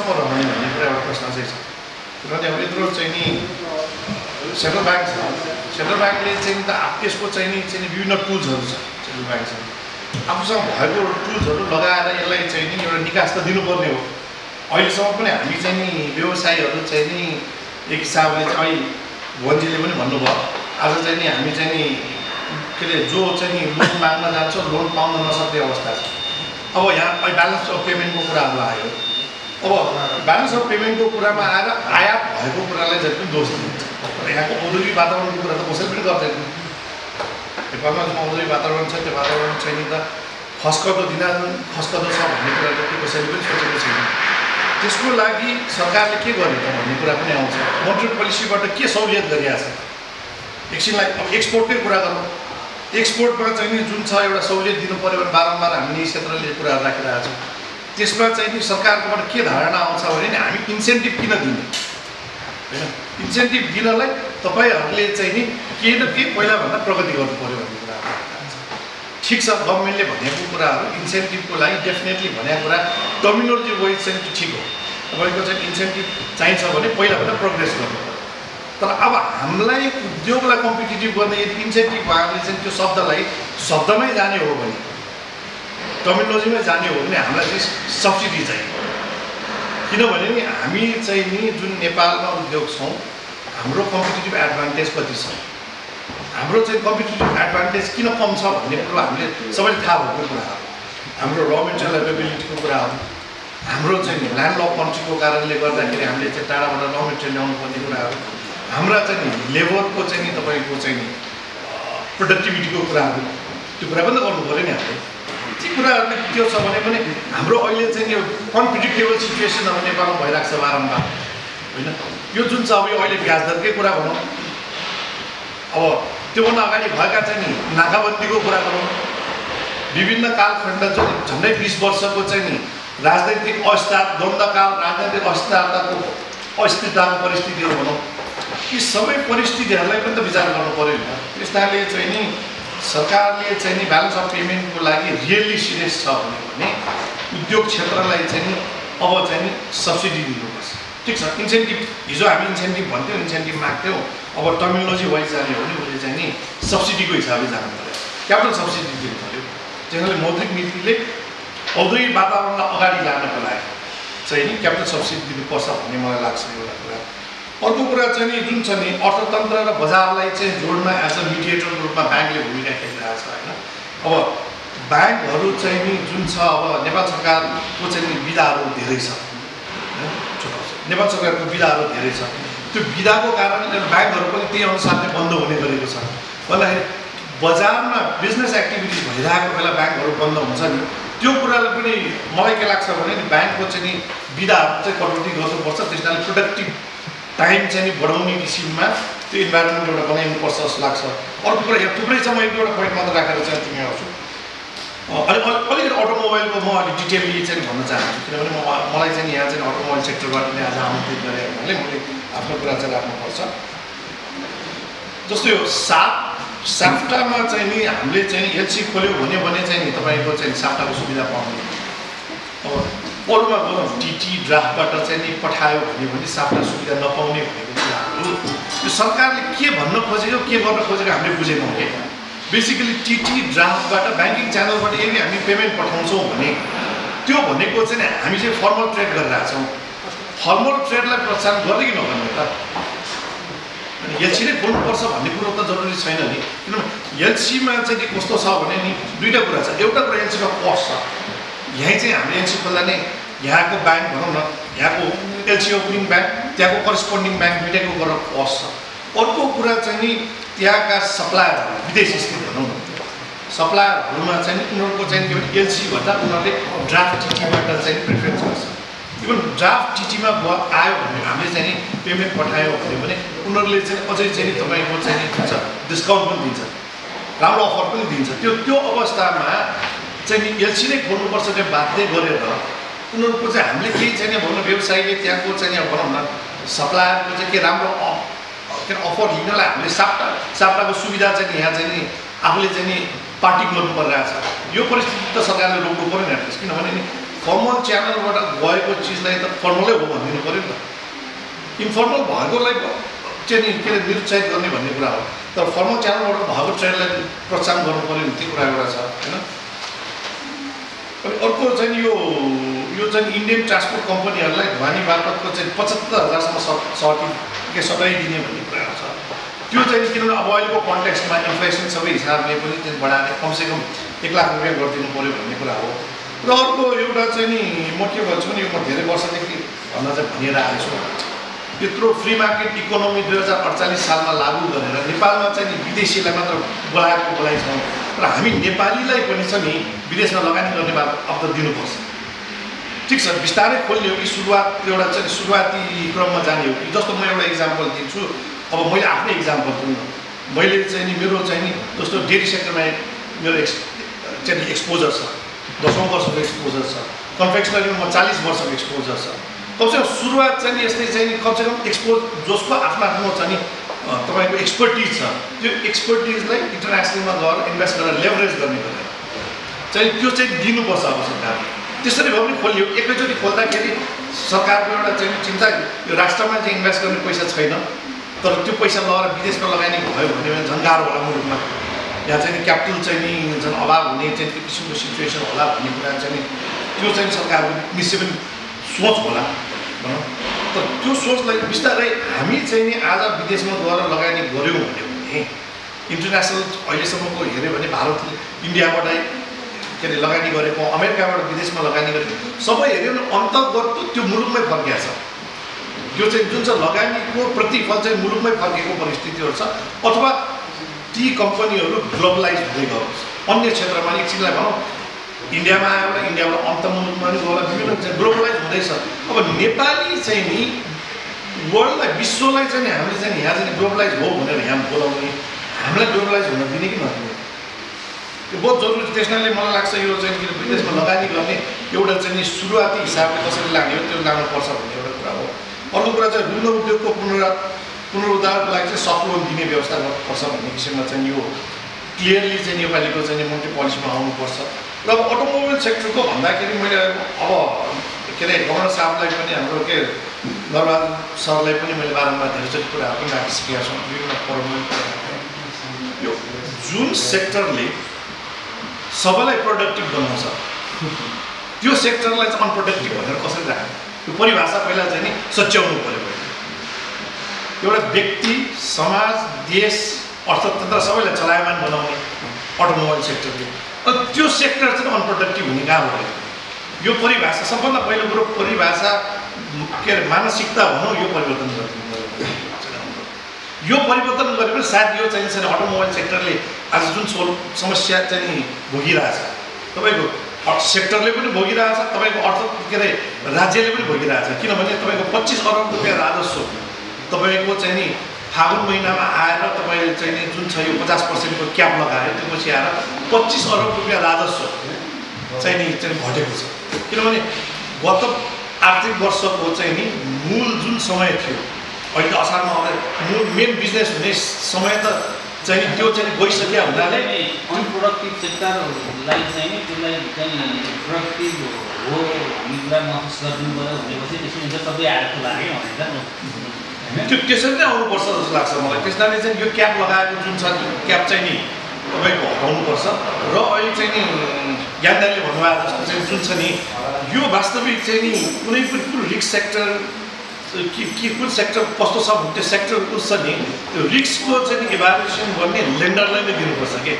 कहिलेसम्म रहने भन्ने कुरा एउटा प्रश्न चाहिँ छ किनभने अब यत्रो चाहिँ नि सेन्ट्रल ब्याङ्क छ सेन्ट्रल ब्याङ्कले चाहिँ त त्यसको चाहिँ नि विभिन्न टुल्सहरू छ सेन्ट्रल ब्याङ्कसँग आफूसँग भएको टुल्सहरू लगाएर यसलाई चाहिँ नि एउटा निकास त दिनुपर्ने हो अहिलेसम्म पनि हामी चाहिँ नि व्यवसायीहरू चाहिँ नि एक हिसाबले चाहिँ अहिले भुवनजीले पनि भन्नुभयो आज चाहिँ नि हामी चाहिँ नि के अरे जो चाहिँ नि लोन माग्न जान्छ लोन पाउन नसक्ने अवस्था छ अब यहाँ ब्यालेन्स अफ पेमेन्टको कुराहरू आयो अब अफ पेमेन्टको कुरामा आएर आयात भएको कुरालाई जति पनि दोष दिन्छ यहाँको औद्योगिक वातावरणको कुरा त कसैले पनि गर्दैन। नेपालमा जुन औद्योगिक वातावरण छ त्यो वातावरण चाहिँ नि त खस्कदो दिन खस्कदो छ भन्ने कुरा त त्यो कसैले पनि सोचेको छैन। त्यसको लागि सरकारले के गर्यो त भन्ने कुरा पनि आउँछ। मोनिटरी पोलिसीबाट के सहुलियत गरिरहेछ एकछिनलाई अब एक्सपोर्टकै कुरा गरौँ। एक्सपोर्टमा चाहिँ नि जुन छ एउटा सहुलियत दिनु पऱ्यो भने बारम्बार हामीले क्षेत्रले कुराहरू राखिरहेको छौँ त्यसमा चाहिँ नि सरकारकोबाट के धारणा आउँछ भने नि हामी इन्सेन्टिभ किन दिने? होइन? इन्सेन्टिभ दिनलाई तपाईँहरूले चाहिँ नि केही न केही पहिलाभन्दा प्रगति गर्नु पऱ्यो भन्ने कुरा ठिक छ गभर्मेन्टले भनेको कुराहरू इन्सेन्टिभको लागि डेफिनेटली भनेको कुरा टर्मिनोलोजी वाइज चाहिँ ठिक हो। तपाईँको चाहिँ इन्सेन्टिभ चाहिन्छ भने पहिलाभन्दा प्रोग्रेस गर्नु पऱ्यो तर अब हामीलाई उद्योगलाई कम्पिटेटिभ गर्ने यदि इन्सेन्टिभ उहाँहरूले चाहिँ त्यो शब्दलाई शब्दमै जाने हो भने टर्मिनोलोजीमै जाने हो भने हामीलाई चाहिँ सब्सिडी चाहियो। किनभने नि हामी चाहिँ नि जुन नेपालमा उद्योग छौँ हाम्रो कम्पिटेटिभ एडभान्टेज कति छ? हाम्रो चाहिँ कम्पिटेटिभ एडभान्टेज किन कम छ भन्ने कुरो हामीले सबैले थाहा भएको कुरा हो। हाम्रो र मेटेरियल एभाइबिलिटीको कुरा हो। हाम्रो चाहिँ ल्यान्ड लक कन्ट्रीको कारणले गर्दाखेरि हामीले चाहिँ टाढाबाट र मेटेरियल ल्याउनु पर्ने कुराहरू हाम्रा चाहिँ नि लेबरको चाहिँ नि तपाईँको चाहिँ नि प्रोडक्टिभिटीको कुराहरू त्यो कुरा पनि त गर्नु पऱ्यो नि हामीले। कुराहरूले के छ भने पनि हाम्रो अहिले चाहिँ यो अनप्रिडिक्टेबल सिचुएसन अब नेपालमा भइरहेको छ बारम्बार होइन? यो जुन छ अब यो अहिले ब्याज दरकै कुरा भनौँ अब त्योभन्दा अगाडि भएका चाहिँ नि नाकाबन्दीको कुरा गरौँ विभिन्न कालखण्ड चाहिँ झन्डै बिस वर्षको चाहिँ नि राजनैतिक अस्थिर द्वन्द्वकाल राजनैतिक अस्थिरताको अस्थिरताको परिस्थितिहरू भनौँ। यी सबै परिस्थितिहरूलाई पनि त विचार गर्नु पऱ्यो नि त। यस्ताले चाहिँ नि सरकारले चाहिँ नि ब्यालेन्स अफ पेमेन्टको लागि रियल्ली सिरियस छ भन्यो भने उद्योग क्षेत्रलाई चाहिँ नि अब चाहिँ नि सब्सिडी दिनुपर्छ। ठिक छ? इन्सेन्टिभ हिजो हामी इन्सेन्टिभ भन्थ्यौँ इन्सेन्टिभ माग्थ्यौँ। अब टर्मिनोलोजी वाइज जाने हो भने उसले चाहिँ नि सब्सिडीको हिसाबले जानु पऱ्यो। क्यापिटल सब्सिडी दिनु पऱ्यो। त्यसैले मौद्रिक नीतिले औद्योगिक वातावरणलाई अगाडि लानको लागि चाहिँ नि क्यापिटल सब्सिडी दिनुपर्छ भन्ने मलाई लाग्छ एउटा कुरा। अर्को कुरा चाहिँ नि जुन छ नि अर्थतन्त्र र बजारलाई चाहिँ जोड्न एज अ मिडिएटरको रूपमा ब्याङ्कले भूमिका खेलिरहेको छ होइन? अब ब्याङ्कहरू चाहिँ नि जुन छ अब नेपाल सरकारको चाहिँ नि विधाहरू धेरै छ। नेपाल सरकारको विधाहरू धेरै छ। त्यो विधाको कारणले ब्याङ्कहरू पनि त्यही अनुसारले बन्द हुने गरेको छ। भन्दाखेरि बजारमा बिजनेस एक्टिभिटी भइरहेको बेला ब्याङ्कहरू बन्द हुन्छ नि त्यो कुरालाई पनि मलाई के लाग्छ भने ब्याङ्कको चाहिँ नि विधाहरू चाहिँ कटौती गर्नुपर्छ त्यसले प्रोडक्टिभ टाइम चाहिँ नि बढाउने किसिममा त्यो इन्भाइरोमेन्ट एउटा बनाइनुपर्छ जस्तो लाग्छ। अर्को कुरा यहाँ थुप्रै छ म एक दुईवटा पोइन्ट मात्र राखेर चाहिँ तिमी आउँछु। अलिक अलिकति अटोमोबाइलको म अलिक डिटेलली चाहिँ भन्न चाहन्छु किनभने म मलाई चाहिँ यहाँ चाहिँ अटोमोबाइल सेक्टरबाट नै आज आमन्त्रित गरे हुनाले मैले आफ्नो कुरा चाहिँ राख्नुपर्छ। जस्तो यो साप साफ्टामा चाहिँ नि हामीले चाहिँ एलसी खोल्यो भने भने चाहिँ नि तपाईँको चाहिँ साफ्टाको सुविधा पाउने। अरूमा गरौँ टिटी ड्राफ्टबाट चाहिँ नि पठायो भने भने साफ्टा सुविधा नपाउने भनेको कुराहरू यो सरकारले के भन्न खोजेको के गर्न खोजेको हामीले बुझेनौँ कि बेसिकली टिटी ड्राफ्टबाट ब्याङ्किङ च्यानलबाट यदि हामी पेमेन्ट पठाउँछौँ भने त्यो भनेको चाहिँ हामी चाहिँ फर्मल ट्रेड गरिरहेछौँ फर्मल ट्रेडलाई प्रोत्साहन गर्ने कि नगर्ने त? अनि एलसी नै खोल्नुपर्छ भन्ने कुरो त जरुरी छैन नि। किनभने एलसीमा चाहिँ कस्तो छ भने नि दुईवटा कुरा छ। एउटा कुरा एलसीमा कस्ट छ। यहीँ चाहिँ हामीले एलसी खोल्दा नै यहाँको ब्याङ्क भनौँ न यहाँको एलसी ओपनिङ ब्याङ्क त्यहाँको करेस्पोन्डिङ ब्याङ्क दुइटैको गरेर कस्ट छ अर्को कुरा चाहिँ नि त्यहाँका सप्लायरहरू विदेशी स्थित भनौँ न सप्लायरहरूमा चाहिँ नि उनीहरूको चाहिँ भने एलसी भन्दा उनीहरूले ड्राफ्ट टिटीबाट चाहिँ प्रिफरेन्स गर्छ इभन ड्राफ्ट टिटीमा भयो आयो भने हामीले चाहिँ नि पेमेन्ट पठायो भने उनीहरूले चाहिँ अझै चाहिँ तपाईँको चाहिँ दिन्छ डिस्काउन्ट पनि दिन्छ राम्रो अफर पनि दिन्छ त्यो त्यो अवस्थामा चाहिँ नि एलसी नै खोल्नुपर्छ त्यो बाध्य गरेर उनीहरूको चाहिँ हामीले केही छैन भनौँ न व्यवसायीले त्यहाँको चाहिँ अब भनौँ न सप्लायरको चाहिँ के राम्रो के अरे अफर लिनलाई हामीले साप्टा साप्टाको सुविधा चाहिँ नि यहाँ चाहिँ नि आफूले चाहिँ नि पार्टी गर्नु परिरहेको छ। यो परिस्थिति त सरकारले रोक्नु पऱ्यो नि किनभने नि फर्मल च्यानलबाट गएको चिजलाई त फर्मलै हो भनिदिनु पऱ्यो नि त। इन्फर्मल भएकोलाई चाहिँ नि के अरे निरुत्साहित गर्ने भन्ने कुरा हो। तर फर्मल च्यानलबाट भएको ट्रेडलाई प्रोत्साहन गर्नु पऱ्यो भने त्यो कुरा एउटा छ होइन? अनि अर्को चाहिँ यो यो चाहिँ इन्डियन ट्रान्सपोर्ट कम्पनीहरूलाई ढुवानी मार्फतको चाहिँ पचहत्तर हजारसम्म स सर्टिफिकेट सटाइदिने भन्ने कुरा छ। त्यो चाहिँ किनभने अब अहिलेको कन्टेक्स्टमा इन्फ्लेसन सबै हिसाबले पनि चाहिँ बढाएर कमसेकम एक लाख रुपियाँ गरिदिनु पऱ्यो भन्ने कुरा हो। र अर्को एउटा चाहिँ नि म के भन्छु भने यो म धेरै वर्षदेखि भन्न चाहिँ भनिएर आएको छु यत्रो फ्री मार्केट इकोनोमी दुई हजार अडचालिस सालमा लागू गरेर नेपालमा चाहिँ नि विदेशीलाई मात्र बोलाएको बोलाइछौँ र हामी नेपालीलाई पनि छ नि विदेशमा लगानी गर्ने बात अवसर दिनुपर्छ। ठिक छ बिस्तारै खोल्ने हो कि सुरुवात एउटा चाहिँ सुरुवाती क्रममा जाने हो कि? जस्तो म एउटा इक्जाम्पल दिन्छु अब मैले आफ्नै इक्जाम्पल दिउँ। मैले चाहिँ नि मेरो चाहिँ नि जस्तो डेरी सेक्टरमा मेरो एक्स चाहिँ एक्सपोजर छ दसौँ वर्षको एक्सपोजर छ कन्फेक्सनरीमा म चालिस वर्षको एक्सपोजर छ। कमसेकम सुरुवात चाहिँ नि यस्तै चाहिँ नि कमसेकम एक्सपोज जसको आफ्नो आफ्नो चाहिँ नि तपाईँको एक्सपर्टिज छ। त्यो एक्सपर्टिजलाई इन्टरनेसनलमा गएर इन्भेस्ट गरेर लेभरेज गर्ने गरेर चाहिँ त्यो चाहिँ दिनुपर्छ अब सरकारले त्यसरी भए पनि खोलियो। एकैचोटि खोल्दाखेरि सरकारको एउटा चाहिँ चिन्ता यो राष्ट्रमा चाहिँ इन्भेस्ट गर्ने पैसा छैन तर त्यो पैसा लगेर विदेशमा लगानी भयो भने झन् गाह्रो होला मुलुकमा। यहाँ चाहिँ क्यापिटल चाहिँ नि झन् अभाव हुने चाहिँ त्यो किसिमको सिचुएसन होला भन्ने कुरा चाहिँ नि त्यो चाहिँ सरकारको निश्चय पनि सोच होला भनौँ। तर त्यो सोचलाई बिस्तारै हामी चाहिँ नि आज विदेशमा गएर लगानी गऱ्यौँ भन्यो भने इन्टरनेसनल अहिलेसम्मको हेऱ्यो भने भारत इन्डियाबाटै के अरे लगानी गरेको अमेरिकाबाट विदेशमा लगानी गरेको सबै हेऱ्यो भने अन्तर्गत त्यो मुलुकमै फर्किया छ यो चाहिँ जुन चाहिँ लगानीको प्रतिफल चाहिँ मुलुकमै फर्केको परिस्थितिहरू छ अथवा ती कम्पनीहरू ग्लोबलाइज हुँदै छ अन्य क्षेत्रमा एकछिनलाई भनौँ इन्डियामा आयो भने इन्डियाबाट अन्त मुलुकमा पनि गएर विभिन्न चाहिँ ग्लोबलाइज हुँदैछ। अब नेपाली चाहिँ नि वर्ल्डलाई विश्वलाई चाहिँ हामीले चाहिँ यहाँ चाहिँ ग्लोबलाइज हो भनेर यहाँ बोलाउने हामीलाई ग्लोबलाइज हुन दिने कि नदिने? यो बहुत जरुरी त्यस कारणले मलाई लाग्छ यो चाहिँ किन विदेशमा लगानी गर्ने एउटा चाहिँ नि सुरुवाती हिसाबले कसरी लाग्ने हो त्यो लाग्नुपर्छ भन्ने एउटा कुरा हो। अर्को कुरा चाहिँ ऋण उद्योगको पुनरा पुनरुद्धारको लागि चाहिँ सफ्ट दिने व्यवस्था गर्नुपर्छ भन्ने किसिममा चाहिँ यो क्लियरली चाहिँ नेपालीको चाहिँ मोनिटरी पोलिसीमा आउनुपर्छ। र अब अटोमोबाइल सेक्टरको भन्दाखेरि मैले अब के अरे गभर्नर साहबलाई पनि हाम्रो के नरबहादुर सरलाई पनि मैले बारम्बार धेरैचोटि कुराहरू पनि राखिसकेका छौँ। विभिन्न यो जुन सेक्टरले सबैलाई प्रोडक्टिभ बनाउँछ। त्यो सेक्टरलाई चाहिँ अनप्रोडक्टिभ भनेर कसरी राख्ने? त्यो परिभाषा पहिला चाहिँ नि सच्याउनु पऱ्यो एउटा व्यक्ति समाज देश अर्थतन्त्र सबैलाई चलायमान बनाउने अटोमोबाइल सेक्टरले अनि त्यो सेक्टर चाहिँ अनप्रोडक्टिभ हुने कहाँबाट आयो यो परिभाषा सबभन्दा पहिलो कुरो परिभाषा के अरे मानसिकता भनौँ यो परिवर्तन गरिदिनु यो परिवर्तन गरेपछि सायद यो चाहिँ छैन अटोमोबाइल सेक्टरले आज जुन सोल समस्या चाहिँ भोगिरहेछ तपाईँको सेक्टरले पनि भोगिरहेछ तपाईँको अर्थ के अरे राज्यले पनि भोगिरहेछ। किनभने तपाईँको पच्चिस अरब रुपियाँ राजस्व तपाईँको चाहिँ नि फागुन महिनामा आएर तपाईँले चाहिँ नि जुन छ यो पचास पर्सेन्टको क्याप लगाएर त्यो पछि आएर पच्चिस अरब रुपियाँ राजस्व चाहिँ नि चाहिँ घटेको छ। किनभने गत आर्थिक वर्षको चाहिँ नि मूल जुन समय थियो अहिले असारमा आउँदा मूल मेन बिजनेस हुने समय त चाहिँ त्यो चाहिँ गइसक्यो हुनाले अनप्रोडक्टिभ सेक्टरलाई चाहिँ त्यसलाई चाहिँ प्रोडक्टिभ हो भन्ने कुरा महसुस गरिदिनु पऱ्यो भनेपछि त्यसमा सबै आएको लाग्यो भने त्यो त्यसरी नै आउनुपर्छ जस्तो लाग्छ मलाई त्यस कारणले चाहिँ यो क्याप लगाएको जुन छ त्यो क्याप चाहिँ नि तपाईँको हटाउनुपर्छ र अहिले चाहिँ नि ज्ञानदारले भन्नुभएको जस्तो चाहिँ जुन छ नि यो वास्तविक चाहिँ नि कुनै पनि रिक्स सेक्टर के के कुन सेक्टर कस्तो छ त्यो सेक्टर कुन छ नि त्यो रिक्सको चाहिँ नि इभालुएसन गर्ने लेन्डरलाई नै दिनुपर्छ कि?